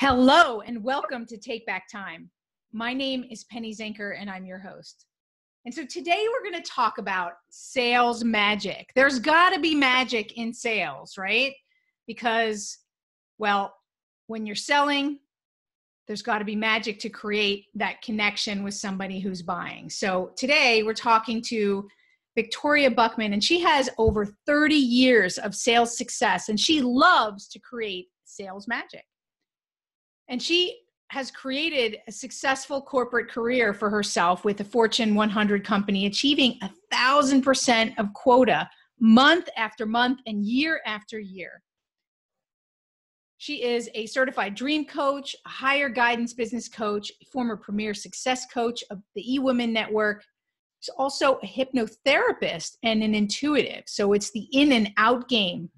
Hello, and welcome to Take Back Time. My name is Penny Zenker, and I'm your host. And so today we're going to talk about sales magic. There's got to be magic in sales, right? Because, well, when you're selling, there's got to be magic to create that connection with somebody who's buying. So today we're talking to Victoria Buckmann, and she has over 30 years of sales success, and she loves to create sales magic. And she has created a successful corporate career for herself with a Fortune 100 company, achieving a thousand percent of quota month after month and year after year. She is a certified dream coach, a higher guidance business coach, former premier success coach of the eWomen Network. She's also a hypnotherapist and an intuitive. So it's the in and out game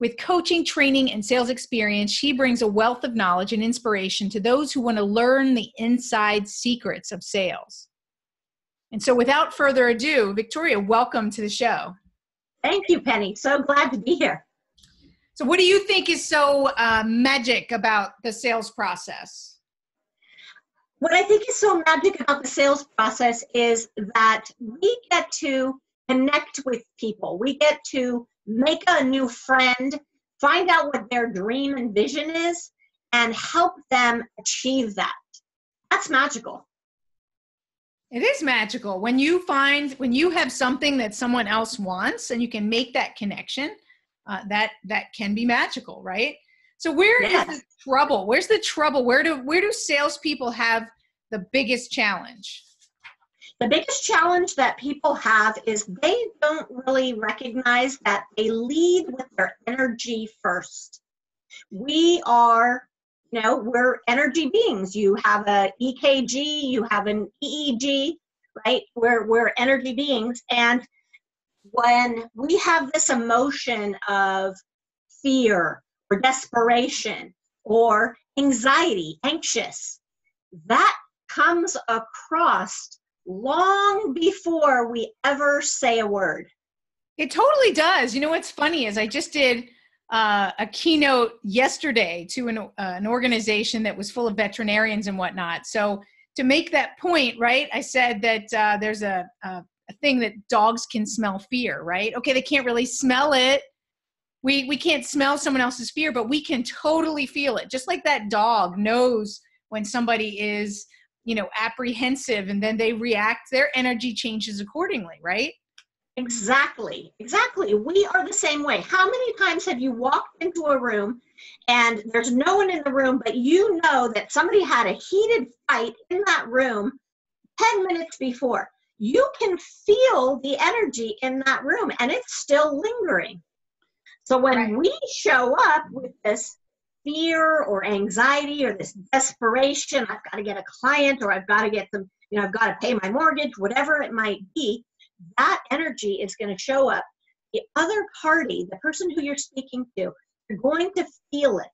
with coaching, training, and sales experience, she brings a wealth of knowledge and inspiration to those who want to learn the inside secrets of sales. And so, without further ado, Victoria, welcome to the show. Thank you, Penny. So glad to be here. So, what do you think is so uh, magic about the sales process? What I think is so magic about the sales process is that we get to connect with people. We get to make a new friend, find out what their dream and vision is, and help them achieve that. That's magical. It is magical when you find when you have something that someone else wants and you can make that connection. Uh, that that can be magical, right? So where yes. is the trouble? Where's the trouble? Where do where do salespeople have the biggest challenge? The biggest challenge that people have is they don't really recognize that they lead with their energy first. We are, you know, we're energy beings. You have a EKG, you have an EEG, right? We're, we're energy beings. And when we have this emotion of fear or desperation or anxiety, anxious, that comes across long before we ever say a word. It totally does. You know what's funny is I just did uh, a keynote yesterday to an, uh, an organization that was full of veterinarians and whatnot. So to make that point, right, I said that uh, there's a, a, a thing that dogs can smell fear, right? Okay, they can't really smell it. We we can't smell someone else's fear, but we can totally feel it. Just like that dog knows when somebody is you know apprehensive and then they react their energy changes accordingly right? Exactly exactly. We are the same way. How many times have you walked into a room and there's no one in the room but you know that somebody had a heated fight in that room 10 minutes before? You can feel the energy in that room and it's still lingering. So when right. we show up with this fear or anxiety or this desperation i've got to get a client or i've got to get some you know i've got to pay my mortgage whatever it might be that energy is going to show up. The other party the person who you're speaking to you're going to feel it.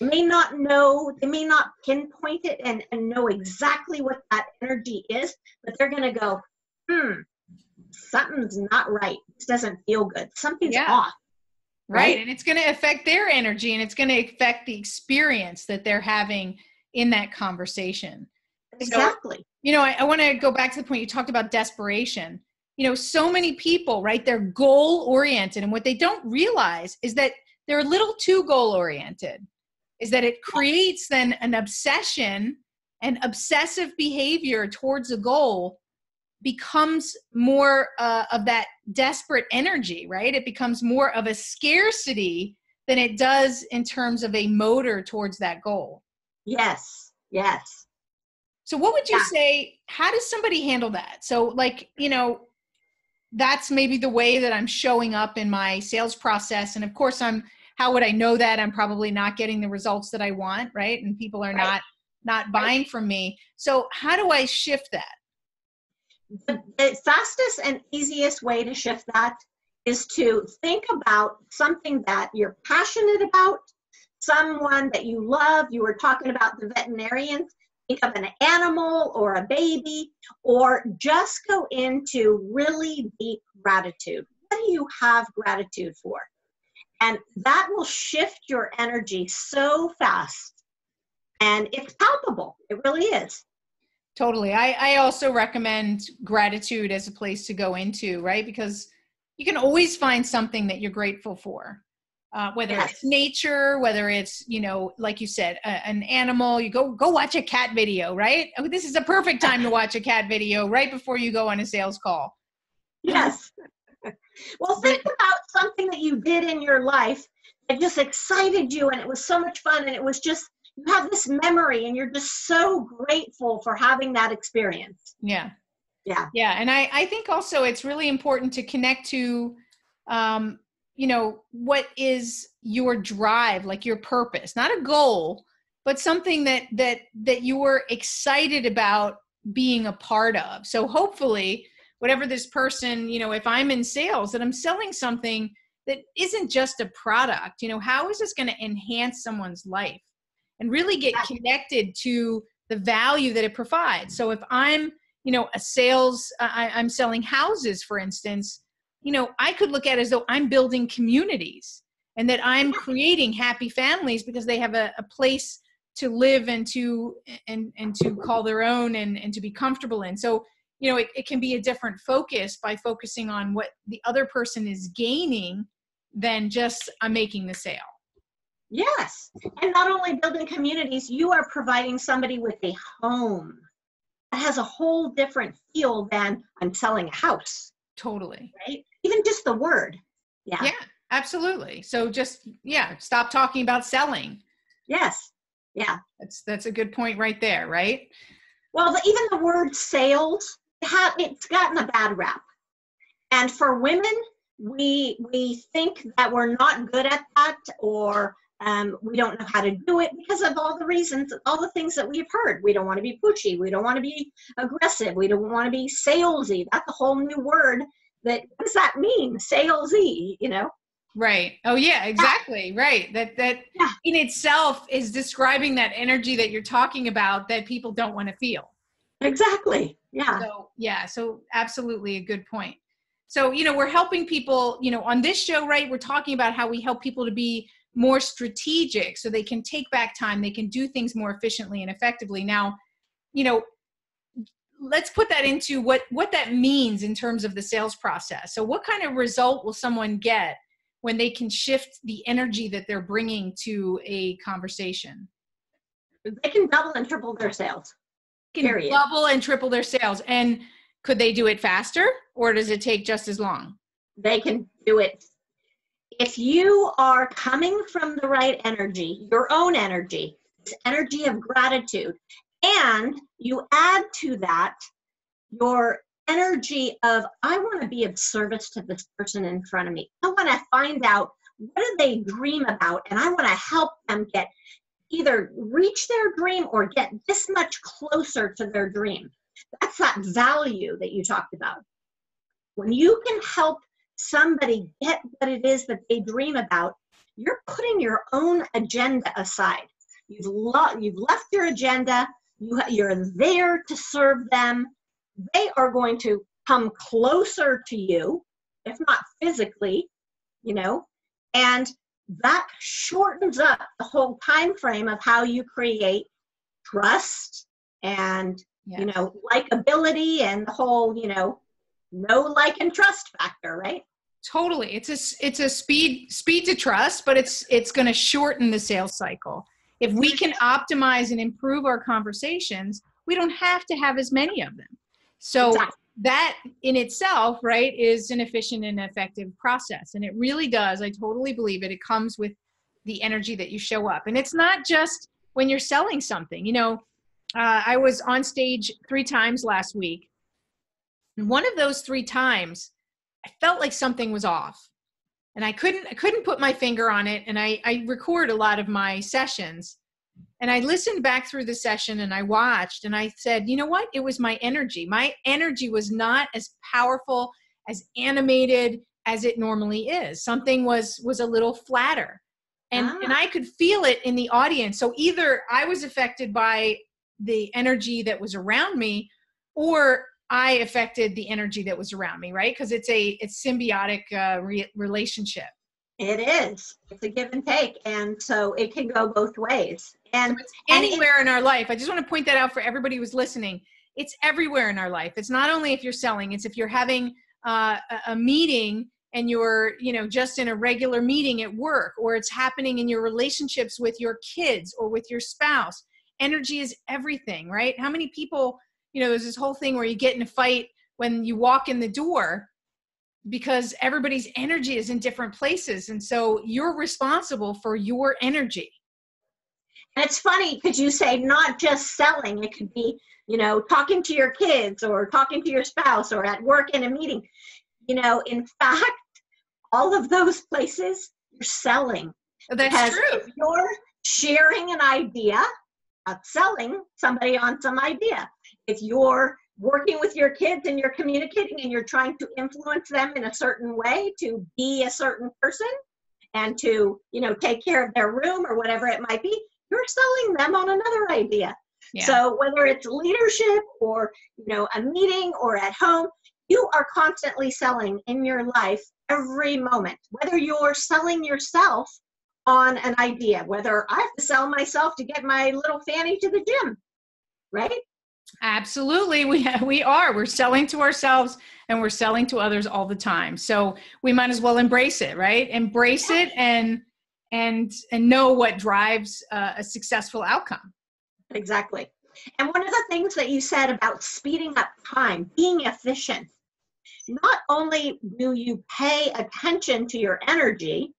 They may not know they may not pinpoint it and, and know exactly what that energy is but they're going to go hmm something's not right. This doesn't feel good. Something's yeah. off right? right? And it's going to affect their energy and it's going to affect the experience that they're having in that conversation. Exactly. So, you know, I, I want to go back to the point you talked about desperation. You know, so many people, right? They're goal oriented. And what they don't realize is that they're a little too goal oriented, is that it creates then an obsession and obsessive behavior towards a goal becomes more uh, of that desperate energy, right? It becomes more of a scarcity than it does in terms of a motor towards that goal. Yes, yes. So, what would you yeah. say? How does somebody handle that? So, like, you know, that's maybe the way that I'm showing up in my sales process. And of course, I'm, how would I know that? I'm probably not getting the results that I want, right? And people are right. not not buying right. from me. So how do I shift that? The, the fastest and easiest way to shift that is to think about something that you're passionate about, someone that you love. You were talking about the veterinarians. Think of an animal or a baby, or just go into really deep gratitude. What do you have gratitude for? And that will shift your energy so fast. And it's palpable. It really is. Totally. I, I also recommend gratitude as a place to go into, right? Because you can always find something that you're grateful for. Uh, whether yes. it's nature, whether it's you know, like you said, a, an animal. You go go watch a cat video, right? Oh, this is a perfect time to watch a cat video right before you go on a sales call. Yes. well, think about something that you did in your life that just excited you, and it was so much fun, and it was just you have this memory, and you're just so grateful for having that experience. Yeah. Yeah. Yeah and i i think also it's really important to connect to um you know what is your drive like your purpose not a goal but something that that that you're excited about being a part of. So hopefully whatever this person you know if i'm in sales that i'm selling something that isn't just a product you know how is this going to enhance someone's life and really get connected to the value that it provides. So if i'm you know a sales I, i'm selling houses for instance you know i could look at it as though i'm building communities and that i'm creating happy families because they have a, a place to live and to and and to call their own and and to be comfortable in. So you know it, it can be a different focus by focusing on what the other person is gaining than just i'm making the sale yes and not only building communities you are providing somebody with a home that has a whole different feel than I'm selling a house. Totally. Right? Even just the word. Yeah. Yeah, absolutely. So just yeah, stop talking about selling. Yes. Yeah. That's that's a good point right there, right? Well, the, even the word sales, it's gotten a bad rap. And for women, we we think that we're not good at that or um, we don't know how to do it because of all the reasons, all the things that we've heard. We don't want to be pushy. We don't want to be aggressive. We don't want to be salesy. That's a whole new word. That what does that mean? Salesy, you know? Right. Oh yeah, exactly. Yeah. Right. That that yeah. in itself is describing that energy that you're talking about that people don't want to feel. Exactly. Yeah. So yeah. So absolutely a good point. So you know we're helping people. You know on this show, right? We're talking about how we help people to be more strategic so they can take back time they can do things more efficiently and effectively. Now you know let's put that into what what that means in terms of the sales process. So what kind of result will someone get when they can shift the energy that they're bringing to a conversation? They can double and triple their sales period. double and triple their sales. And could they do it faster or does it take just as long? They can do it if you are coming from the right energy, your own energy, this energy of gratitude, and you add to that your energy of, I want to be of service to this person in front of me. I want to find out what do they dream about, and I want to help them get either reach their dream or get this much closer to their dream. That's that value that you talked about. When you can help somebody get what it is that they dream about, you're putting your own agenda aside. You've, lo- you've left your agenda, you ha- you're there to serve them. They are going to come closer to you, if not physically, you know, and that shortens up the whole time frame of how you create trust and yes. you know likability and the whole you know no like and trust factor right? Totally. It's a it's a speed speed to trust but it's it's going to shorten the sales cycle. If we can optimize and improve our conversations we don't have to have as many of them. So exactly. that in itself right is an efficient and effective process and it really does. I totally believe it. It comes with the energy that you show up. And it's not just when you're selling something. You know uh, i was on stage three times last week one of those three times, I felt like something was off. And I couldn't I couldn't put my finger on it. And I, I record a lot of my sessions. And I listened back through the session and I watched and I said, you know what? It was my energy. My energy was not as powerful, as animated as it normally is. Something was was a little flatter. And ah. and I could feel it in the audience. So either I was affected by the energy that was around me or I affected the energy that was around me, right? Because it's a it's symbiotic uh, re- relationship. It is. It's a give and take. And so it can go both ways. And anywhere in our life. I just want to point that out for everybody who's listening. It's everywhere in our life. It's not only if you're selling, it's if you're having uh, a meeting and you're you know just in a regular meeting at work or it's happening in your relationships with your kids or with your spouse energy is everything right how many people you know there's this whole thing where you get in a fight when you walk in the door because everybody's energy is in different places and so you're responsible for your energy and it's funny because you say not just selling it could be you know talking to your kids or talking to your spouse or at work in a meeting you know in fact all of those places you're selling. That's because true. You're sharing an idea, Uh, selling somebody on some idea. If you're working with your kids and you're communicating and you're trying to influence them in a certain way to be a certain person and to, you know, take care of their room or whatever it might be, you're selling them on another idea. Yeah. So whether it's leadership or, you know, a meeting or at home, you are constantly selling in your life every moment, whether you're selling yourself on an idea, whether I have to sell myself to get my little fanny to the gym, right? Absolutely, we we are. We're selling to ourselves and we're selling to others all the time. So we might as well embrace it, right? Embrace it and and and know what drives uh, a successful outcome. Exactly. And one of the things that you said about speeding up time, being efficient, not only do you pay attention to your energy,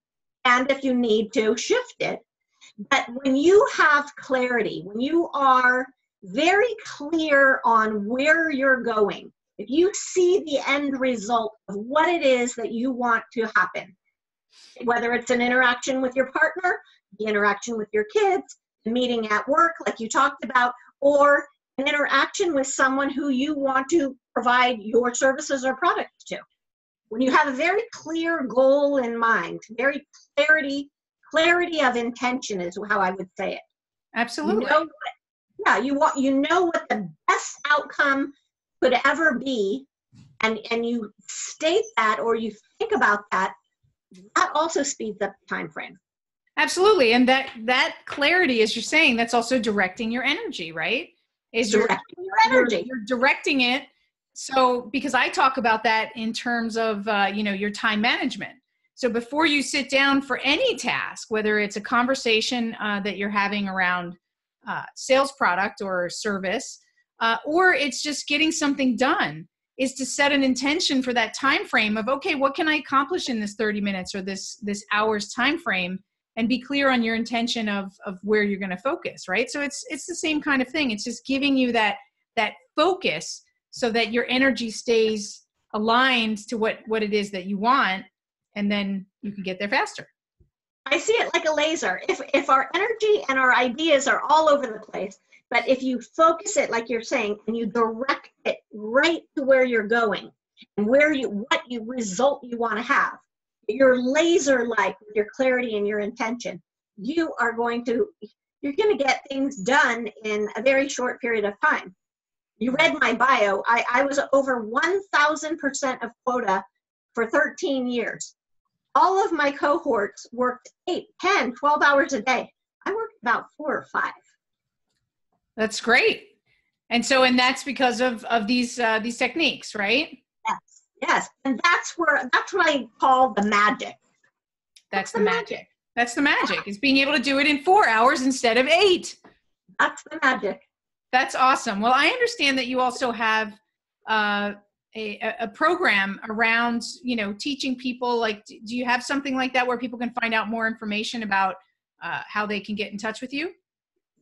and if you need to, shift it, but when you have clarity, when you are very clear on where you're going, if you see the end result of what it is that you want to happen, whether it's an interaction with your partner, the interaction with your kids, the meeting at work, like you talked about, or an interaction with someone who you want to provide your services or products to. When you have a very clear goal in mind, very clarity, clarity of intention is how I would say it. Absolutely. You know what, yeah, you want you know what the best outcome could ever be, and and you state that or you think about that. That also speeds up the time frame. Absolutely, and that that clarity, as you're saying, that's also directing your energy, right? is directing your energy. You're, you're, directing it. So, because I talk about that in terms of, uh, you know, your time management. So before you sit down for any task, whether it's a conversation uh, that you're having around uh, sales product or service, uh, or it's just getting something done, is to set an intention for that time frame of okay, what can I accomplish in this 30 minutes or this this hour's time frame, and be clear on your intention of of where you're going to focus right? So it's it's the same kind of thing. It's just giving you that that focus so that your energy stays aligned to what what it is that you want and then you can get there faster. I see it like a laser. If if our energy and our ideas are all over the place but if you focus it like you're saying and you direct it right to where you're going and where you what you result you want to have you're laser like with your clarity and your intention, you are going to you're going to get things done in a very short period of time. You read my bio. I, I was over 1,000% of quota for 13 years. All of my cohorts worked 8, 10, 12 hours a day. I worked about four or five. That's great. And so, and that's because of, of these, uh, these techniques, right? Yes, Yes. and that's where that's what I call the magic. That's, that's the, magic. magic. That's the magic. Is being able to do it in four hours instead of eight. That's the magic. That's awesome. Well, I understand that you also have uh, a, a program around, you know, teaching people. Like, do you have something like that where people can find out more information about uh, how they can get in touch with you?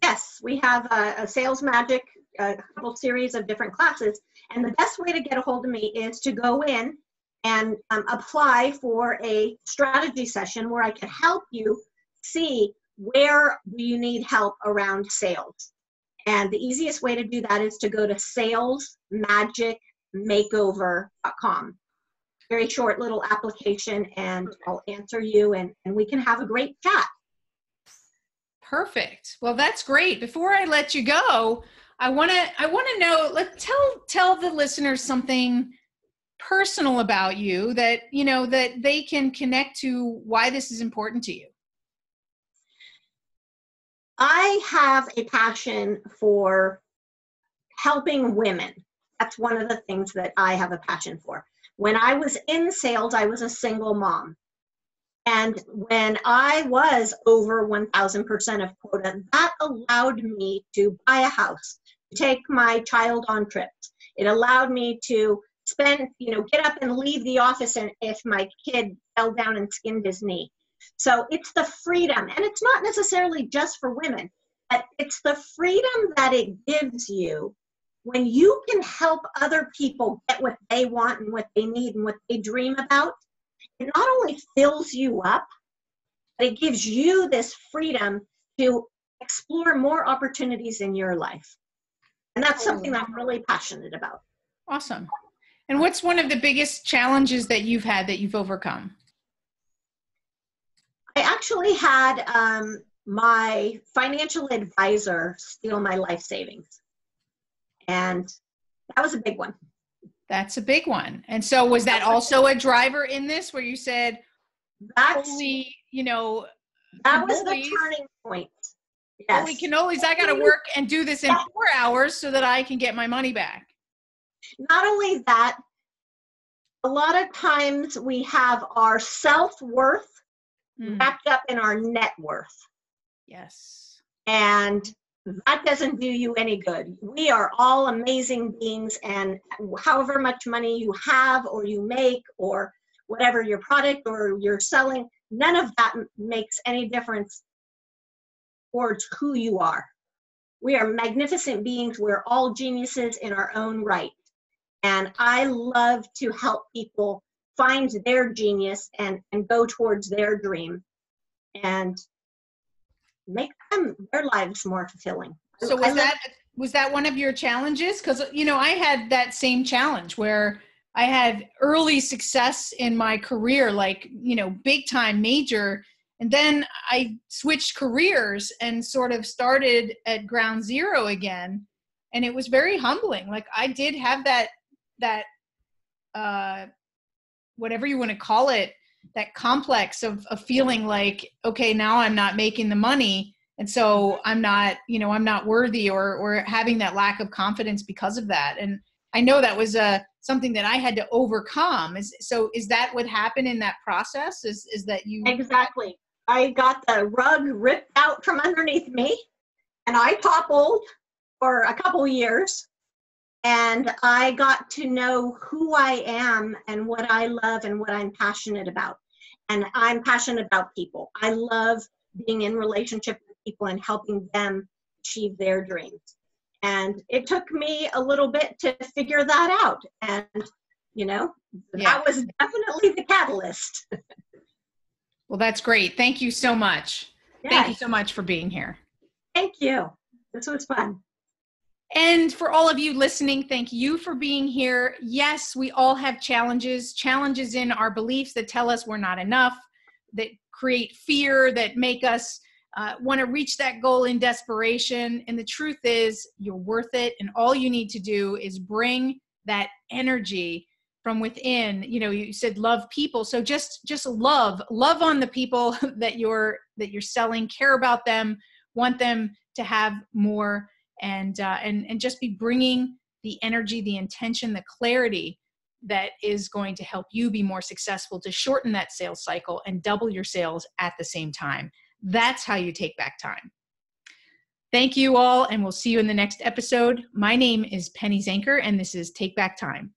Yes, we have a, a sales magic, a couple series of different classes and the best way to get a hold of me is to go in and um, apply for a strategy session where I can help you see where do you need help around sales. And the easiest way to do that is to go to salesmagicmakeover.com. Very short little application, and I'll answer you, and, and we can have a great chat. Perfect. Well, that's great. Before I let you go, I want to I want to know let tell tell the listeners something personal about you that you know that they can connect to why this is important to you i have a passion for helping women that's one of the things that i have a passion for when i was in sales i was a single mom and when I was over 1000% of quota, that allowed me to buy a house, take my child on trips. It allowed me to spend, you know, get up and leave the office and if my kid fell down and skinned his knee. So it's the freedom, and it's not necessarily just for women, but it's the freedom that it gives you when you can help other people get what they want and what they need and what they dream about it not only fills you up, but it gives you this freedom to explore more opportunities in your life. And that's something that I'm really passionate about. Awesome. And what's one of the biggest challenges that you've had that you've overcome? I actually had um, my financial advisor steal my life savings. And that was a big one. That's a big one. And so was that also a driver in this where you said that's holy, you know, that was the turning point. Yes. Holy cannolis, I gotta work and do this in four hours so that I can get my money back. Not only that, a lot of times we have our self-worth mm. wrapped up in our net worth. Yes. And that doesn't do you any good. We are all amazing beings, and however much money you have, or you make, or whatever your product or you're selling, none of that makes any difference towards who you are. We are magnificent beings. We're all geniuses in our own right. And I love to help people find their genius and, and go towards their dream. And make them their lives more fulfilling. So was that was that one of your challenges? Because you know I had that same challenge where I had early success in my career, like you know big time major, and then I switched careers and sort of started at ground zero again, and it was very humbling. Like I did have that that uh, whatever you want to call it that complex of, of feeling like okay now i'm not making the money. And so i'm not you know i'm not worthy or or having that lack of confidence because of that. And i know that was a uh, something that i had to overcome. Is so is that what happened in that process? Is is that you exactly. I got the rug ripped out from underneath me and i toppled for a couple years and I got to know who I am and what I love and what I'm passionate about. And I'm passionate about people. I love being in relationship with people and helping them achieve their dreams. And it took me a little bit to figure that out. And, you know, yeah. that was definitely the catalyst. well, that's great. Thank you so much. Yes. Thank you so much for being here. Thank you. This was fun. And for all of you listening, thank you for being here. Yes, we all have challenges, challenges in our beliefs that tell us we're not enough, that create fear, that make us uh, want to reach that goal in desperation. And the truth is, you're worth it. And all you need to do is bring that energy from within you know you said love people so just just love love on the people that you're that you're selling care about them want them to have more and uh, and and just be bringing the energy, the intention, the clarity that is going to help you be more successful to shorten that sales cycle and double your sales at the same time. That's how you take back time. Thank you all, and we'll see you in the next episode. My name is Penny Zenker, and this is Take Back Time.